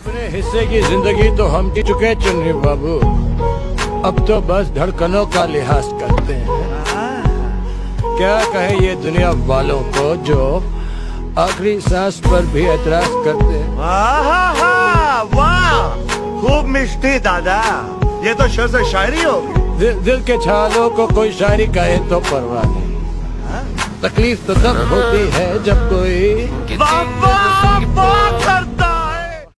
अपने हिस्से की ज़िंदगी तो हम जी चुके चुनरी बाबू। अब तो बस धड़कनों का लिहाज करते हैं। क्या कहे ये दुनिया वालों को जो आखिरी सांस पर भी एतराज़ करते हैं? वाह खूब मिष्टी दादा। ये तो शर्त शायरी होगी दिल, दिल के छालों को कोई शायरी कहे तो परवाह नहीं। हाँ? तकलीफ़ तो तब होती है जब कोई